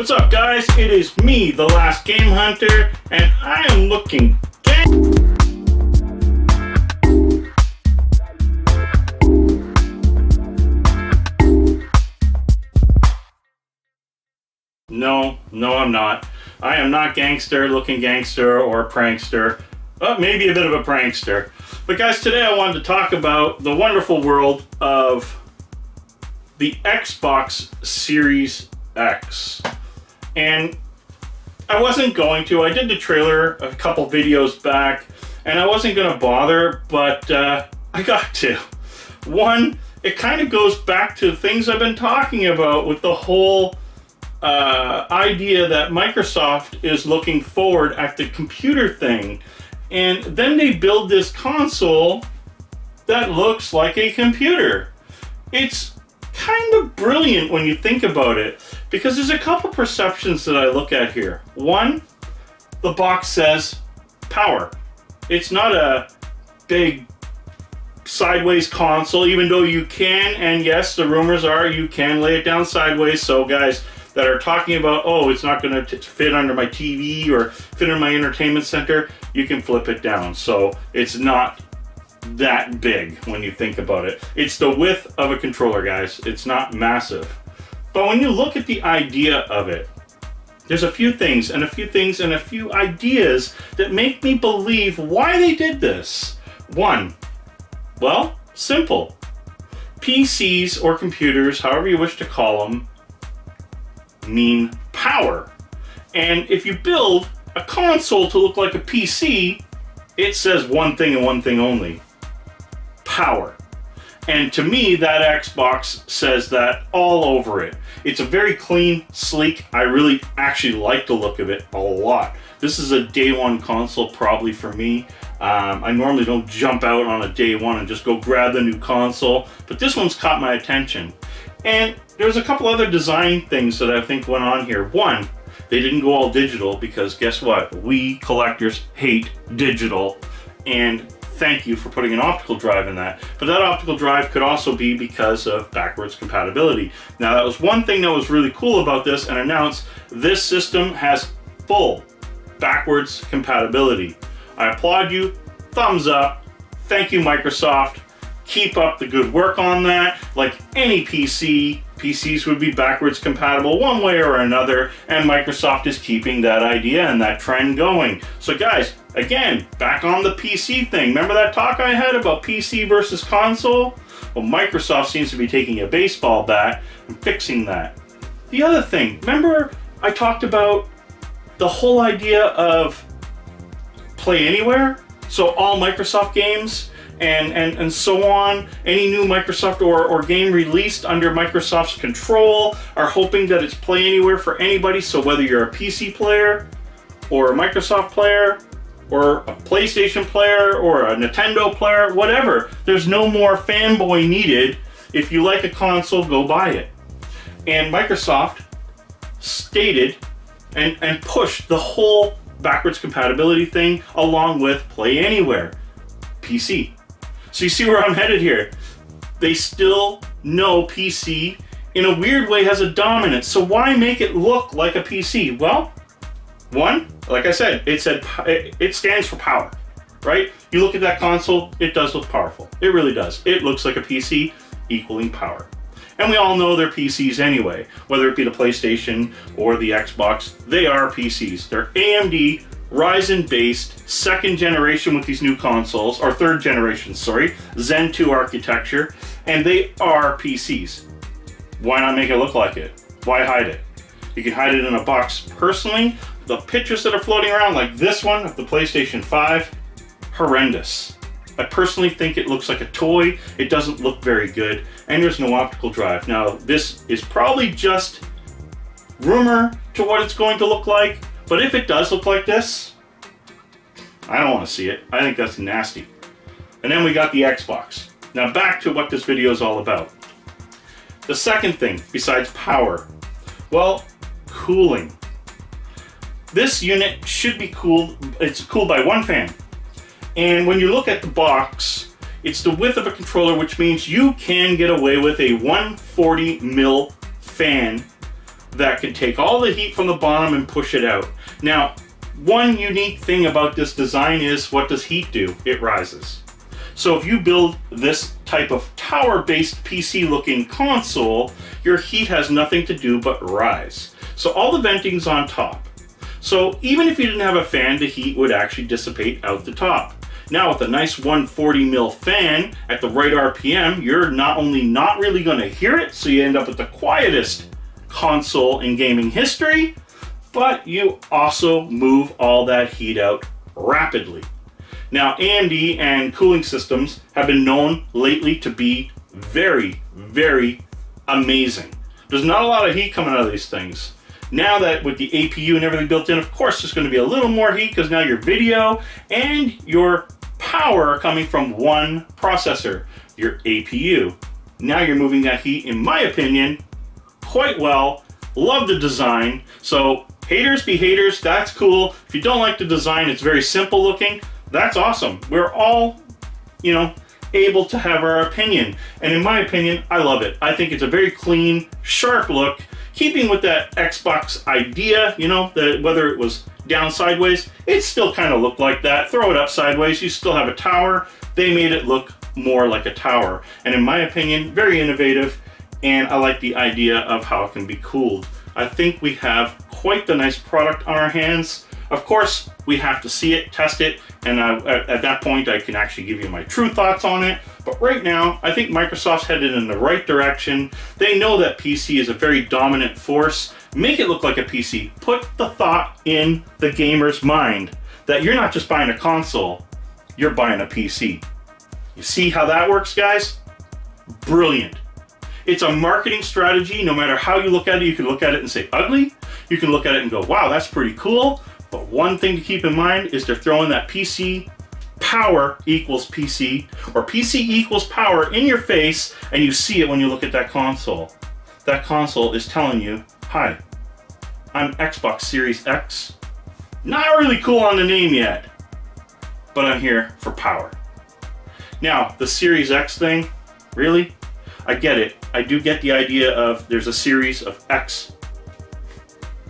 What's up guys? It is me, the last game hunter, and I am looking gang No, no I'm not. I am not gangster looking gangster or prankster. Maybe a bit of a prankster. But guys, today I wanted to talk about the wonderful world of the Xbox Series X. And I wasn't going to. I did the trailer a couple videos back, and I wasn't going to bother, but uh, I got to. One, it kind of goes back to things I've been talking about with the whole uh, idea that Microsoft is looking forward at the computer thing. And then they build this console that looks like a computer. It's kind of brilliant when you think about it. Because there's a couple perceptions that I look at here. One, the box says power. It's not a big sideways console, even though you can, and yes, the rumors are you can lay it down sideways. So guys that are talking about, oh, it's not gonna fit under my TV or fit in my entertainment center, you can flip it down. So it's not that big when you think about it. It's the width of a controller, guys. It's not massive. But when you look at the idea of it, there's a few things and a few things and a few ideas that make me believe why they did this. One, well, simple. PCs or computers, however you wish to call them, mean power. And if you build a console to look like a PC, it says one thing and one thing only. Power. And to me, that Xbox says that all over it. It's a very clean, sleek, I really actually like the look of it a lot. This is a day one console probably for me. Um, I normally don't jump out on a day one and just go grab the new console, but this one's caught my attention. And there's a couple other design things that I think went on here. One, they didn't go all digital because guess what? We collectors hate digital. And thank you for putting an optical drive in that. But that optical drive could also be because of backwards compatibility. Now that was one thing that was really cool about this and announced this system has full backwards compatibility. I applaud you, thumbs up, thank you Microsoft, keep up the good work on that. Like any PC, PCs would be backwards compatible one way or another, and Microsoft is keeping that idea and that trend going. So guys, again, back on the PC thing. Remember that talk I had about PC versus console? Well, Microsoft seems to be taking a baseball bat and fixing that. The other thing, remember I talked about the whole idea of play anywhere? So all Microsoft games and, and, and so on. Any new Microsoft or, or game released under Microsoft's control are hoping that it's play anywhere for anybody. So whether you're a PC player or a Microsoft player or a PlayStation player or a Nintendo player, whatever, there's no more fanboy needed. If you like a console, go buy it. And Microsoft stated and, and pushed the whole backwards compatibility thing along with Play Anywhere PC. So you see where I'm headed here. They still know PC in a weird way has a dominance. So why make it look like a PC? Well, one, like I said, it said it stands for power, right? You look at that console, it does look powerful. It really does. It looks like a PC equaling power. And we all know they're PCs anyway, whether it be the PlayStation or the Xbox, they are PCs. They're AMD Ryzen based second generation with these new consoles, or third generation, sorry, Zen 2 architecture, and they are PCs. Why not make it look like it? Why hide it? You can hide it in a box personally. The pictures that are floating around, like this one of the PlayStation 5, horrendous. I personally think it looks like a toy. It doesn't look very good, and there's no optical drive. Now, this is probably just rumor to what it's going to look like, but if it does look like this, I don't want to see it. I think that's nasty. And then we got the Xbox. Now back to what this video is all about. The second thing, besides power, well, cooling. This unit should be cooled, it's cooled by one fan. And when you look at the box, it's the width of a controller, which means you can get away with a 140 mil fan that can take all the heat from the bottom and push it out. Now, one unique thing about this design is what does heat do? It rises. So if you build this type of tower-based PC-looking console, your heat has nothing to do but rise. So all the venting's on top. So even if you didn't have a fan, the heat would actually dissipate out the top. Now with a nice 140 mil fan at the right RPM, you're not only not really going to hear it, so you end up with the quietest console in gaming history, but you also move all that heat out rapidly. Now, AMD and cooling systems have been known lately to be very, very amazing. There's not a lot of heat coming out of these things. Now that with the APU and everything built in, of course, there's going to be a little more heat because now your video and your power are coming from one processor, your APU. Now you're moving that heat, in my opinion, quite well. Love the design. So haters be haters, that's cool. If you don't like the design, it's very simple looking. That's awesome. We're all, you know, able to have our opinion. And in my opinion, I love it. I think it's a very clean, sharp look, keeping with that Xbox idea, you know, that whether it was down sideways, it still kind of looked like that. Throw it up sideways, you still have a tower. They made it look more like a tower. And in my opinion, very innovative and I like the idea of how it can be cooled. I think we have quite the nice product on our hands. Of course, we have to see it, test it, and I, at, at, that point I can actually give you my true thoughts on it. But right now, I think Microsoft's headed in the right direction. They know that PC is a very dominant force. Make it look like a PC. Put the thought in the gamer's mind that you're not just buying a console, you're buying a PC. You see how that works, guys? Brilliant. It's a marketing strategy. No matter how you look at it, you can look at it and say ugly. You can look at it and go, wow, that's pretty cool. But one thing to keep in mind is they're throwing that PC power equals PC or PC equals power in your face and you see it when you look at that console. That console is telling you, hi, I'm Xbox Series X. Not really cool on the name yet, but I'm here for power. Now, the Series X thing, really? I get it. I do get the idea of there's a series of X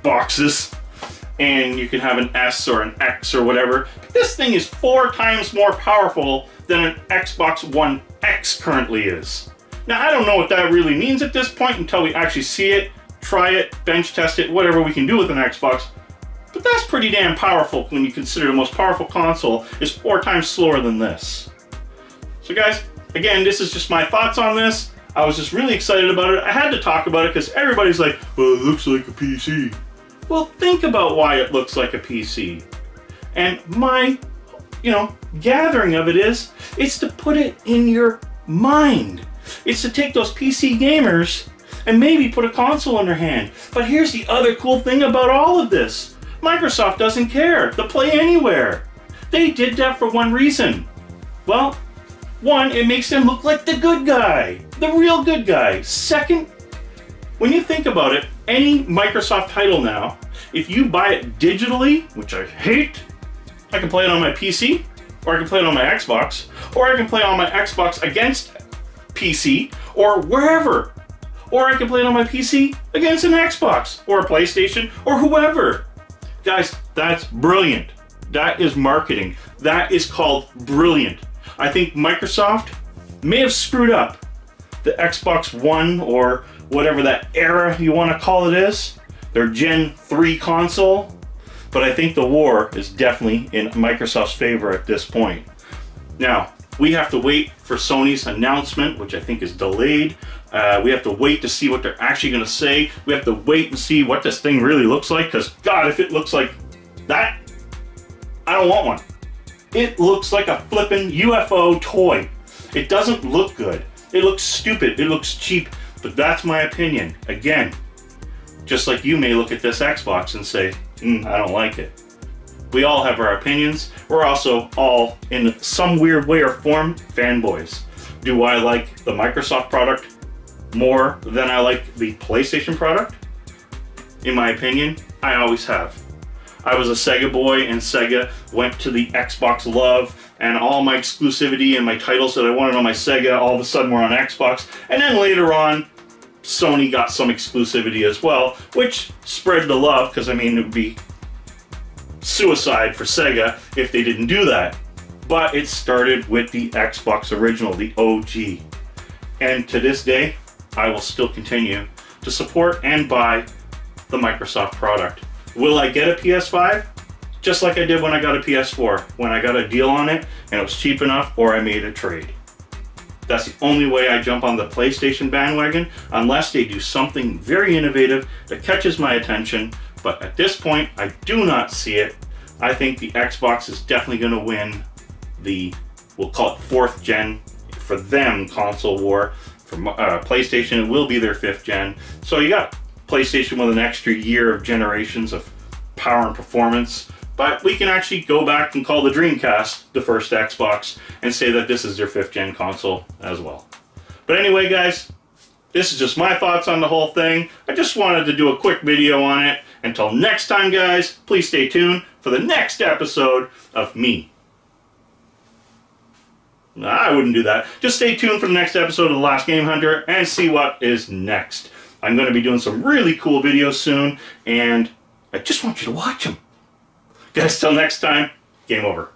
boxes and you can have an S or an X or whatever. This thing is four times more powerful than an Xbox One X currently is. Now, I don't know what that really means at this point until we actually see it, try it, bench test it, whatever we can do with an Xbox. But that's pretty damn powerful when you consider the most powerful console is four times slower than this. So guys, again, this is just my thoughts on this. I was just really excited about it. I had to talk about it because everybody's like, well, it looks like a PC. Well, think about why it looks like a PC. And my, you know, gathering of it is, it's to put it in your mind. It's to take those PC gamers and maybe put a console in their hand. But here's the other cool thing about all of this. Microsoft doesn't care. The play anywhere. They did that for one reason. Well, one, it makes them look like the good guy, the real good guy. Second, when you think about it, any Microsoft title now, if you buy it digitally, which I hate, I can play it on my PC, or I can play it on my Xbox, or I can play on my Xbox against PC, or wherever. Or I can play it on my PC against an Xbox, or a PlayStation, or whoever. Guys, that's brilliant. That is marketing. That is called brilliant. I think Microsoft may have screwed up the Xbox One or whatever that era you want to call it is, their Gen 3 console. But I think the war is definitely in Microsoft's favor at this point. Now, we have to wait for Sony's announcement, which I think is delayed. Uh, we have to wait to see what they're actually going to say. We have to wait and see what this thing really looks like, because God, if it looks like that, I don't want one. It looks like a flippin' UFO toy. It doesn't look good. It looks stupid. It looks cheap. But that's my opinion. Again, just like you may look at this Xbox and say, mm, I don't like it. We all have our opinions. We're also all, in some weird way or form, fanboys. Do I like the Microsoft product more than I like the PlayStation product? In my opinion, I always have. I was a Sega boy and Sega went to the Xbox love and all my exclusivity and my titles that I wanted on my Sega all of a sudden were on Xbox. And then later on, Sony got some exclusivity as well, which spread the love because I mean it would be suicide for Sega if they didn't do that. But it started with the Xbox original, the OG. And to this day, I will still continue to support and buy the Microsoft product. Will I get a PS5? Just like I did when I got a PS4, when I got a deal on it and it was cheap enough or I made a trade. That's the only way I jump on the PlayStation bandwagon, unless they do something very innovative that catches my attention. But at this point, I do not see it. I think the Xbox is definitely going to win the, we'll call it fourth gen, for them, console war. For uh, PlayStation, it will be their fifth gen. So you got PlayStation with an extra year of generations of power and performance. But we can actually go back and call the Dreamcast the first Xbox and say that this is their fifth gen console as well. But anyway, guys, this is just my thoughts on the whole thing. I just wanted to do a quick video on it. Until next time, guys, please stay tuned for the next episode of me. I wouldn't do that. Just stay tuned for the next episode of The Last Game Hunter and see what is next. I'm going to be doing some really cool videos soon, and I just want you to watch them. Guys, till next time, game over.